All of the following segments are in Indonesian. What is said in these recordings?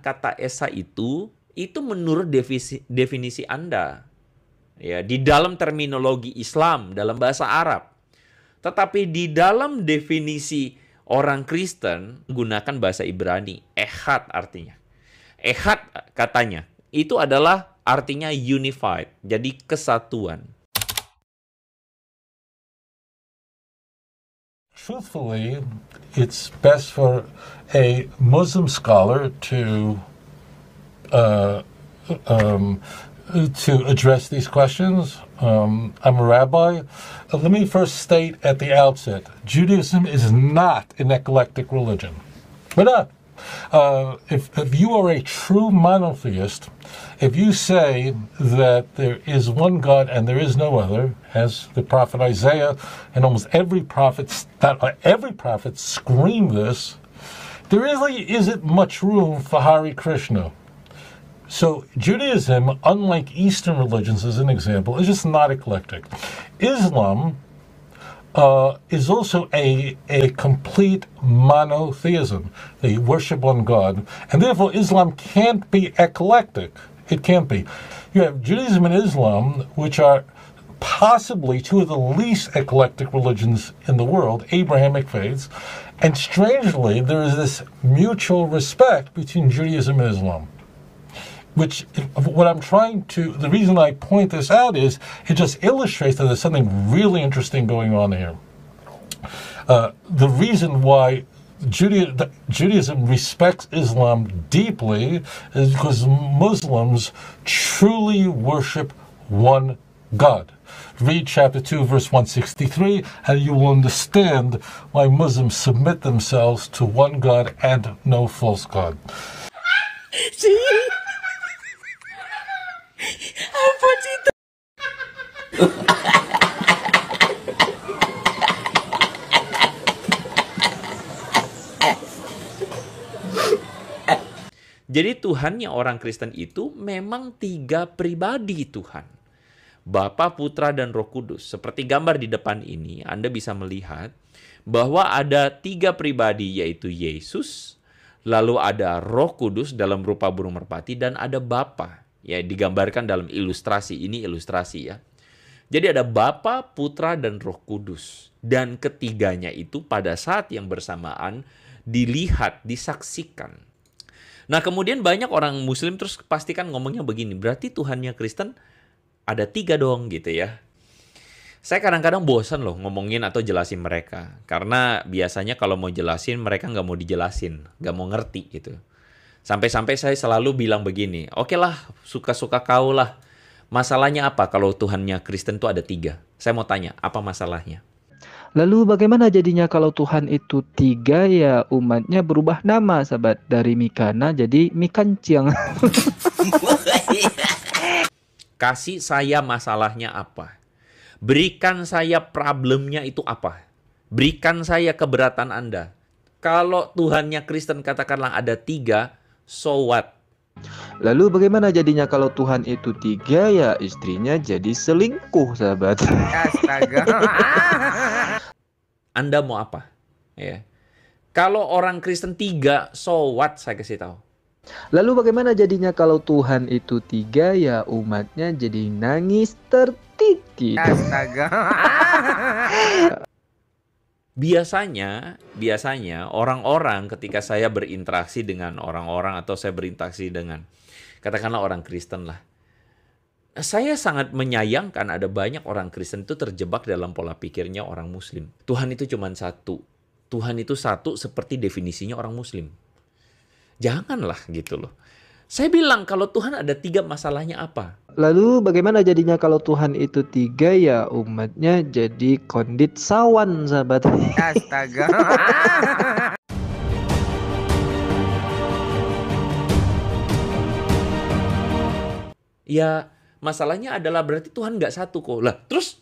Kata esa itu itu menurut definisi, definisi Anda. Ya, di dalam terminologi Islam dalam bahasa Arab. Tetapi di dalam definisi orang Kristen menggunakan bahasa Ibrani, ehad artinya. Ehad katanya itu adalah artinya unified, jadi kesatuan. Truthfully, it's best for a Muslim scholar to uh, um, to address these questions. Um, I'm a rabbi. Uh, let me first state at the outset: Judaism is not an eclectic religion. We're not. Uh, if, if you are a true monotheist, if you say that there is one God and there is no other, as the prophet Isaiah and almost every prophet, every prophet scream this, there really isn't much room for Hari Krishna. So Judaism, unlike Eastern religions, as an example, is just not eclectic. Islam uh, is also a, a complete monotheism. They worship one God. And therefore, Islam can't be eclectic. It can't be. You have Judaism and Islam, which are possibly two of the least eclectic religions in the world, Abrahamic faiths. And strangely, there is this mutual respect between Judaism and Islam which what I'm trying to the reason I point this out is it just illustrates that there's something really interesting going on here. Uh, the reason why Judaism, Judaism respects Islam deeply is because Muslims truly worship one God. Read chapter 2, verse 163, and you will understand why Muslims submit themselves to one God and no false God. See? Jadi Tuhannya orang Kristen itu memang tiga pribadi Tuhan. Bapa, Putra, dan Roh Kudus. Seperti gambar di depan ini, Anda bisa melihat bahwa ada tiga pribadi yaitu Yesus, lalu ada Roh Kudus dalam rupa burung merpati, dan ada Bapa ya digambarkan dalam ilustrasi ini ilustrasi ya. Jadi ada Bapa, Putra dan Roh Kudus dan ketiganya itu pada saat yang bersamaan dilihat, disaksikan. Nah, kemudian banyak orang muslim terus pastikan ngomongnya begini, berarti Tuhannya Kristen ada tiga dong gitu ya. Saya kadang-kadang bosan loh ngomongin atau jelasin mereka. Karena biasanya kalau mau jelasin mereka nggak mau dijelasin, nggak mau ngerti gitu. Sampai-sampai saya selalu bilang begini, oke okay lah, suka-suka kau lah. Masalahnya apa kalau Tuhannya Kristen itu ada tiga? Saya mau tanya, apa masalahnya? Lalu bagaimana jadinya kalau Tuhan itu tiga ya umatnya berubah nama sahabat dari Mikana jadi Mikanciang. Kasih saya masalahnya apa? Berikan saya problemnya itu apa? Berikan saya keberatan Anda. Kalau Tuhannya Kristen katakanlah ada tiga, so what? Lalu bagaimana jadinya kalau Tuhan itu tiga ya istrinya jadi selingkuh sahabat. Astaga. Anda mau apa? Ya. Kalau orang Kristen tiga, so what saya kasih tahu. Lalu bagaimana jadinya kalau Tuhan itu tiga ya umatnya jadi nangis tertiti. Astaga. biasanya biasanya orang-orang ketika saya berinteraksi dengan orang-orang atau saya berinteraksi dengan katakanlah orang Kristen lah saya sangat menyayangkan ada banyak orang Kristen itu terjebak dalam pola pikirnya orang Muslim. Tuhan itu cuma satu. Tuhan itu satu seperti definisinya orang Muslim. Janganlah gitu loh. Saya bilang kalau Tuhan ada tiga masalahnya apa? Lalu bagaimana jadinya kalau Tuhan itu tiga ya umatnya jadi kondit sawan sahabat. Astaga. ya masalahnya adalah berarti Tuhan nggak satu kok. Lah terus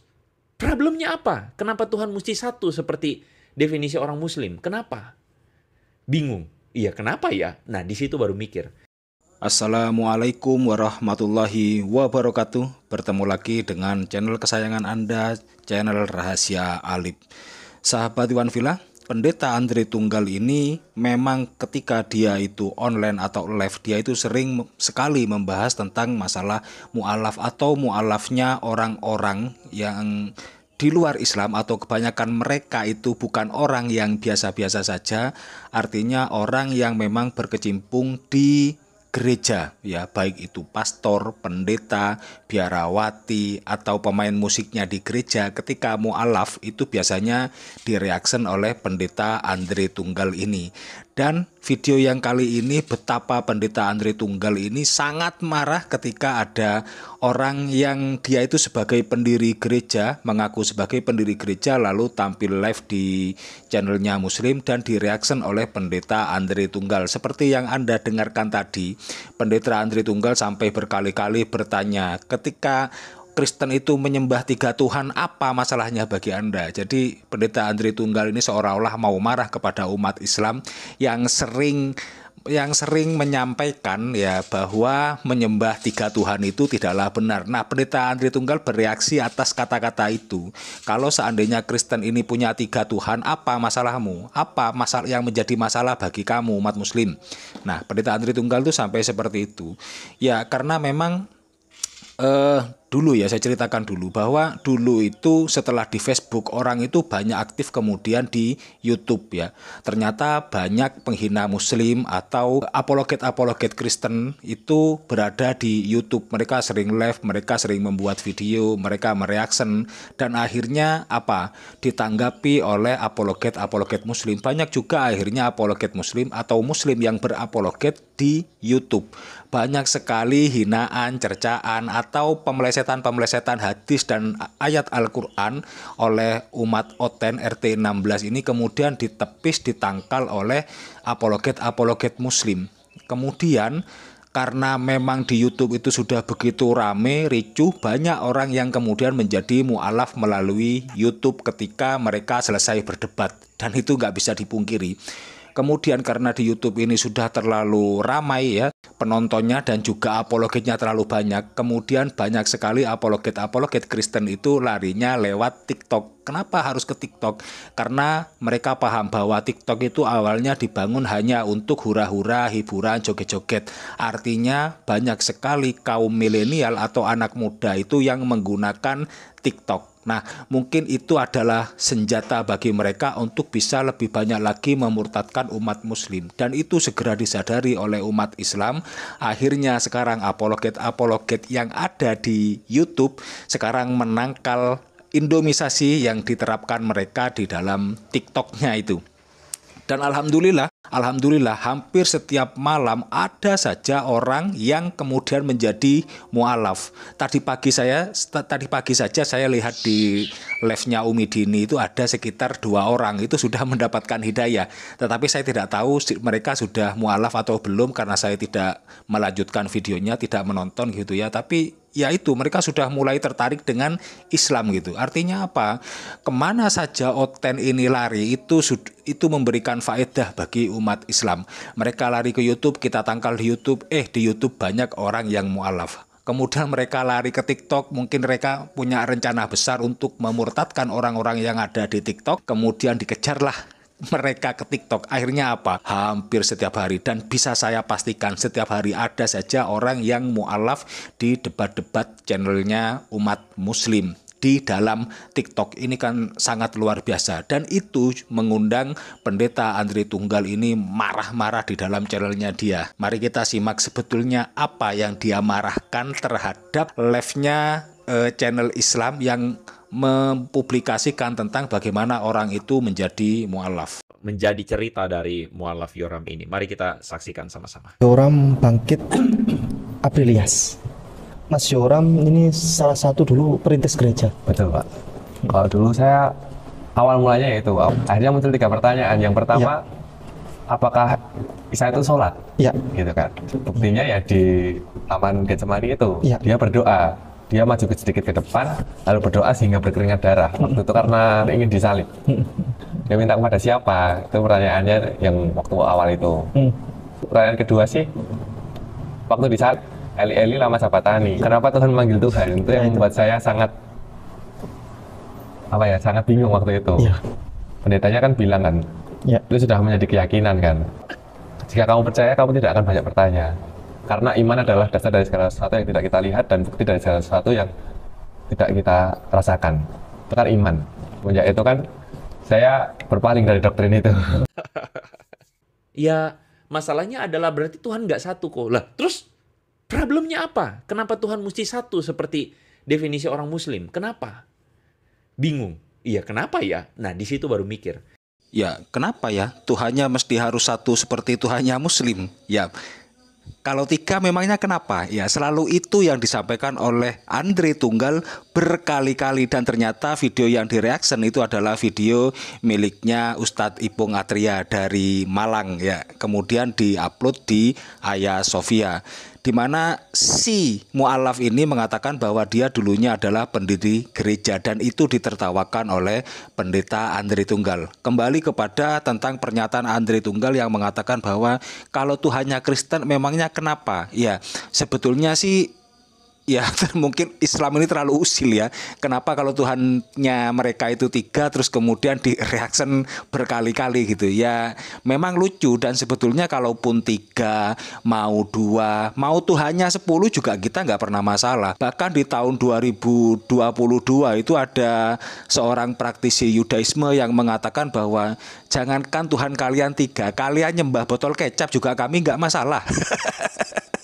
problemnya apa? Kenapa Tuhan mesti satu seperti definisi orang Muslim? Kenapa? Bingung. Iya kenapa ya? Nah di situ baru mikir. Assalamualaikum warahmatullahi wabarakatuh Bertemu lagi dengan channel kesayangan Anda Channel Rahasia Alip Sahabat Iwan Villa pendeta Andre Tunggal ini memang ketika dia itu online atau live dia itu sering sekali membahas tentang masalah mualaf atau mualafnya orang-orang yang di luar Islam atau kebanyakan mereka itu bukan orang yang biasa-biasa saja artinya orang yang memang berkecimpung di gereja ya baik itu pastor, pendeta, biarawati atau pemain musiknya di gereja ketika mualaf itu biasanya direaksi oleh pendeta Andre Tunggal ini dan video yang kali ini betapa pendeta Andre Tunggal ini sangat marah ketika ada orang yang dia itu sebagai pendiri gereja, mengaku sebagai pendiri gereja lalu tampil live di channelnya Muslim dan direaksi oleh pendeta Andre Tunggal. Seperti yang Anda dengarkan tadi, pendeta Andre Tunggal sampai berkali-kali bertanya ketika Kristen itu menyembah tiga Tuhan, apa masalahnya bagi Anda? Jadi pendeta Andri Tunggal ini seolah-olah mau marah kepada umat Islam yang sering yang sering menyampaikan ya bahwa menyembah tiga Tuhan itu tidaklah benar. Nah, pendeta Andri Tunggal bereaksi atas kata-kata itu. Kalau seandainya Kristen ini punya tiga Tuhan, apa masalahmu? Apa masalah yang menjadi masalah bagi kamu umat Muslim? Nah, pendeta Andri Tunggal itu sampai seperti itu. Ya, karena memang eh dulu ya saya ceritakan dulu bahwa dulu itu setelah di Facebook orang itu banyak aktif kemudian di YouTube ya. Ternyata banyak penghina muslim atau apologet-apologet Kristen itu berada di YouTube. Mereka sering live, mereka sering membuat video, mereka mereaction dan akhirnya apa? ditanggapi oleh apologet-apologet muslim. Banyak juga akhirnya apologet muslim atau muslim yang berapologet di YouTube. Banyak sekali hinaan, cercaan atau pemelesetan pemelesetan-pemelesetan hadis dan ayat Al-Quran oleh umat Oten RT 16 ini kemudian ditepis ditangkal oleh apologet-apologet muslim. Kemudian karena memang di YouTube itu sudah begitu rame, ricuh, banyak orang yang kemudian menjadi mu'alaf melalui YouTube ketika mereka selesai berdebat. Dan itu nggak bisa dipungkiri. Kemudian karena di YouTube ini sudah terlalu ramai ya penontonnya dan juga apologetnya terlalu banyak, kemudian banyak sekali apologet-apologet Kristen itu larinya lewat TikTok. Kenapa harus ke TikTok? Karena mereka paham bahwa TikTok itu awalnya dibangun hanya untuk hura-hura, hiburan, joget-joget. Artinya banyak sekali kaum milenial atau anak muda itu yang menggunakan TikTok Nah, mungkin itu adalah senjata bagi mereka untuk bisa lebih banyak lagi memurtadkan umat muslim dan itu segera disadari oleh umat Islam. Akhirnya sekarang apologet-apologet yang ada di YouTube sekarang menangkal indomisasi yang diterapkan mereka di dalam TikToknya itu. Dan alhamdulillah, alhamdulillah hampir setiap malam ada saja orang yang kemudian menjadi mualaf. Tadi pagi saya tadi pagi saja saya lihat di live-nya Umi Dini itu ada sekitar dua orang itu sudah mendapatkan hidayah. Tetapi saya tidak tahu mereka sudah mualaf atau belum karena saya tidak melanjutkan videonya, tidak menonton gitu ya. Tapi ya itu mereka sudah mulai tertarik dengan Islam gitu. Artinya apa? Ke mana saja Oten ini lari itu itu memberikan faedah bagi umat Islam. Mereka lari ke YouTube, kita tangkal di YouTube, eh di YouTube banyak orang yang mualaf. Kemudian mereka lari ke TikTok, mungkin mereka punya rencana besar untuk memurtadkan orang-orang yang ada di TikTok, kemudian dikejarlah mereka ke TikTok. Akhirnya apa? Hampir setiap hari dan bisa saya pastikan setiap hari ada saja orang yang mualaf di debat-debat channelnya umat muslim di dalam TikTok ini kan sangat luar biasa dan itu mengundang pendeta Andri Tunggal ini marah-marah di dalam channelnya dia. Mari kita simak sebetulnya apa yang dia marahkan terhadap live-nya uh, channel Islam yang mempublikasikan tentang bagaimana orang itu menjadi mualaf. Menjadi cerita dari mualaf Yoram ini. Mari kita saksikan sama-sama. Yoram bangkit Aprilias. Mas Yoram ini salah satu dulu perintis gereja. Betul Pak. Kalau dulu saya awal mulanya itu akhirnya muncul tiga pertanyaan. Yang pertama, ya. apakah Isa itu sholat? Ya. Gitu kan. Buktinya ya di Taman Getsemani itu, ya. dia berdoa dia maju ke sedikit ke depan lalu berdoa sehingga berkeringat darah waktu itu karena ingin disalib dia minta kepada siapa itu pertanyaannya yang waktu awal itu pertanyaan kedua sih waktu disalib Eli Eli lama sabatani kenapa Tuhan memanggil Tuhan itu yang membuat saya sangat apa ya sangat bingung waktu itu ya. pendetanya kan bilang kan Ya. Itu sudah menjadi keyakinan kan. Jika kamu percaya, kamu tidak akan banyak bertanya. Karena iman adalah dasar dari segala sesuatu yang tidak kita lihat dan bukti dari segala sesuatu yang tidak kita rasakan. Itu kan iman. Semenjak itu kan saya berpaling dari doktrin itu. ya, masalahnya adalah berarti Tuhan nggak satu kok. Lah, terus problemnya apa? Kenapa Tuhan mesti satu seperti definisi orang muslim? Kenapa? Bingung. Iya, kenapa ya? Nah, di situ baru mikir. Ya, kenapa ya? Tuhannya mesti harus satu seperti Tuhannya muslim. Ya, kalau tiga memangnya kenapa? Ya selalu itu yang disampaikan oleh Andre Tunggal berkali-kali dan ternyata video yang direaction itu adalah video miliknya Ustadz Ipung Atria dari Malang ya. Kemudian diupload di Ayah Sofia di mana si mualaf ini mengatakan bahwa dia dulunya adalah pendiri gereja dan itu ditertawakan oleh pendeta Andri Tunggal. Kembali kepada tentang pernyataan Andri Tunggal yang mengatakan bahwa kalau Tuhannya Kristen memangnya kenapa? Ya, sebetulnya sih ya mungkin Islam ini terlalu usil ya. Kenapa kalau Tuhannya mereka itu tiga terus kemudian di reaction berkali-kali gitu ya. Memang lucu dan sebetulnya kalaupun tiga mau dua mau Tuhannya sepuluh juga kita nggak pernah masalah. Bahkan di tahun 2022 itu ada seorang praktisi Yudaisme yang mengatakan bahwa jangankan Tuhan kalian tiga, kalian nyembah botol kecap juga kami nggak masalah.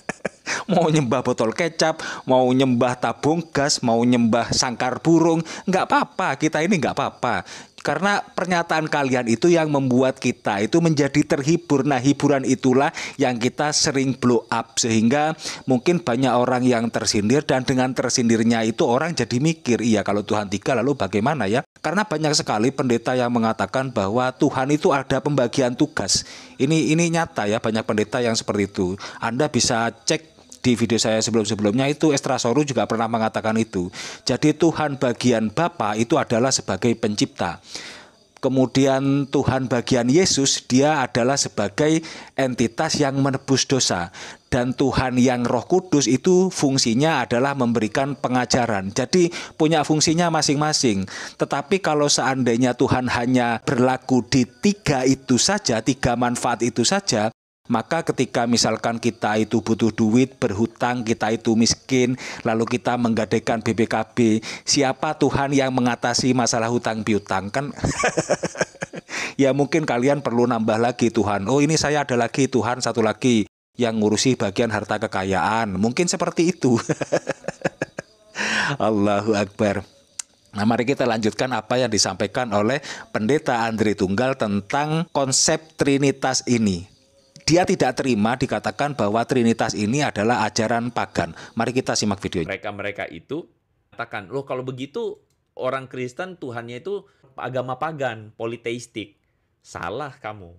mau nyembah botol kecap, mau nyembah tabung gas, mau nyembah sangkar burung, nggak apa-apa. Kita ini nggak apa-apa. Karena pernyataan kalian itu yang membuat kita itu menjadi terhibur. Nah, hiburan itulah yang kita sering blow up sehingga mungkin banyak orang yang tersindir dan dengan tersindirnya itu orang jadi mikir, iya kalau Tuhan tiga lalu bagaimana ya? Karena banyak sekali pendeta yang mengatakan bahwa Tuhan itu ada pembagian tugas. Ini ini nyata ya banyak pendeta yang seperti itu. Anda bisa cek di video saya sebelum-sebelumnya itu Estrasoru juga pernah mengatakan itu. Jadi Tuhan bagian Bapa itu adalah sebagai pencipta. Kemudian Tuhan bagian Yesus dia adalah sebagai entitas yang menebus dosa dan Tuhan yang Roh Kudus itu fungsinya adalah memberikan pengajaran. Jadi punya fungsinya masing-masing. Tetapi kalau seandainya Tuhan hanya berlaku di tiga itu saja, tiga manfaat itu saja, maka ketika misalkan kita itu butuh duit, berhutang, kita itu miskin, lalu kita menggadaikan BPKB, siapa Tuhan yang mengatasi masalah hutang piutang kan? ya mungkin kalian perlu nambah lagi Tuhan. Oh ini saya ada lagi Tuhan satu lagi yang ngurusi bagian harta kekayaan. Mungkin seperti itu. Allahu Akbar. Nah, mari kita lanjutkan apa yang disampaikan oleh Pendeta Andri Tunggal tentang konsep Trinitas ini dia tidak terima dikatakan bahwa Trinitas ini adalah ajaran pagan. Mari kita simak video. Mereka-mereka itu katakan, loh kalau begitu orang Kristen Tuhannya itu agama pagan, politeistik. Salah kamu.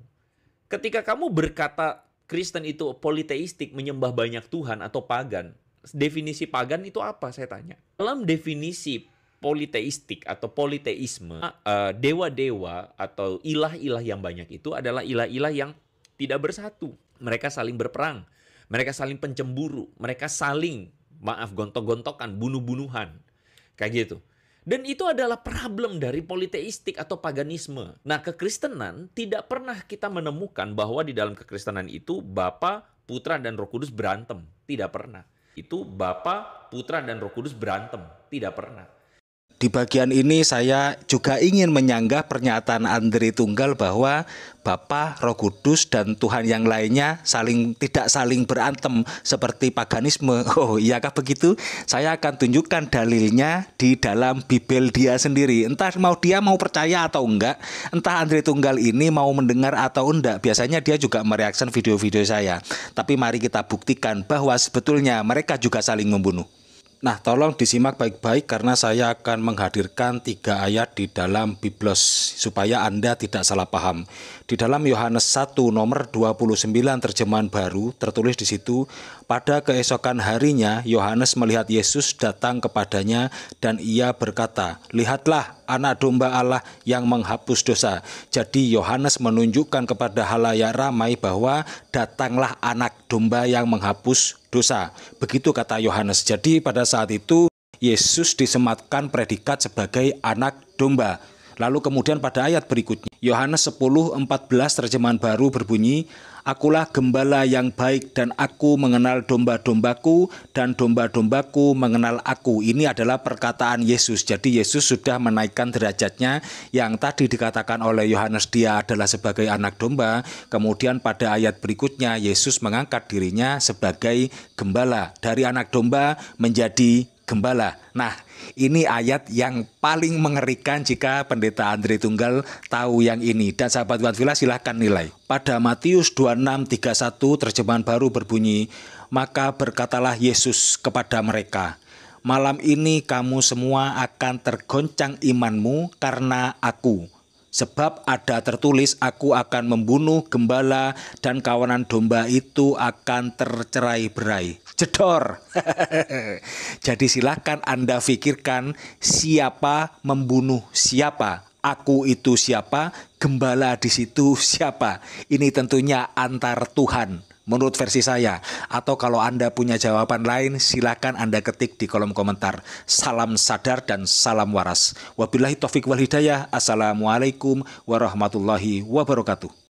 Ketika kamu berkata Kristen itu politeistik, menyembah banyak Tuhan atau pagan, definisi pagan itu apa saya tanya? Dalam definisi politeistik atau politeisme, eh, dewa-dewa atau ilah-ilah yang banyak itu adalah ilah-ilah yang tidak bersatu. Mereka saling berperang, mereka saling pencemburu, mereka saling maaf gontok-gontokan, bunuh-bunuhan. Kayak gitu. Dan itu adalah problem dari politeistik atau paganisme. Nah, kekristenan tidak pernah kita menemukan bahwa di dalam kekristenan itu Bapa, Putra, dan Roh Kudus berantem. Tidak pernah. Itu Bapa, Putra, dan Roh Kudus berantem. Tidak pernah. Di bagian ini saya juga ingin menyanggah pernyataan Andri Tunggal bahwa Bapa, Roh Kudus dan Tuhan yang lainnya saling tidak saling berantem seperti paganisme. Oh, iyakah begitu? Saya akan tunjukkan dalilnya di dalam Bibel dia sendiri. Entah mau dia mau percaya atau enggak, entah Andri Tunggal ini mau mendengar atau enggak. Biasanya dia juga mereaksi video-video saya. Tapi mari kita buktikan bahwa sebetulnya mereka juga saling membunuh. Nah, tolong disimak baik-baik karena saya akan menghadirkan tiga ayat di dalam Biblos supaya Anda tidak salah paham. Di dalam Yohanes 1 nomor 29 terjemahan baru tertulis di situ, pada keesokan harinya Yohanes melihat Yesus datang kepadanya dan ia berkata, "Lihatlah anak domba Allah yang menghapus dosa." Jadi Yohanes menunjukkan kepada halayak ramai bahwa datanglah anak domba yang menghapus dosa. Begitu kata Yohanes. Jadi pada saat itu Yesus disematkan predikat sebagai anak domba. Lalu kemudian pada ayat berikutnya Yohanes 10:14 terjemahan baru berbunyi, Akulah gembala yang baik dan aku mengenal domba-dombaku dan domba-dombaku mengenal aku. Ini adalah perkataan Yesus. Jadi Yesus sudah menaikkan derajatnya yang tadi dikatakan oleh Yohanes dia adalah sebagai anak domba. Kemudian pada ayat berikutnya Yesus mengangkat dirinya sebagai gembala dari anak domba menjadi gembala. Nah, ini ayat yang paling mengerikan jika pendeta Andre Tunggal tahu yang ini. Dan sahabat Villa silahkan nilai. Pada Matius 26:31 terjemahan baru berbunyi, Maka berkatalah Yesus kepada mereka, Malam ini kamu semua akan tergoncang imanmu karena aku. Sebab ada tertulis, aku akan membunuh gembala dan kawanan domba itu akan tercerai berai. Jedor. Jadi silahkan Anda pikirkan siapa membunuh siapa. Aku itu siapa, gembala di situ siapa. Ini tentunya antar Tuhan menurut versi saya. Atau kalau Anda punya jawaban lain, silakan Anda ketik di kolom komentar. Salam sadar dan salam waras. Wabillahi taufik wal hidayah. Assalamualaikum warahmatullahi wabarakatuh.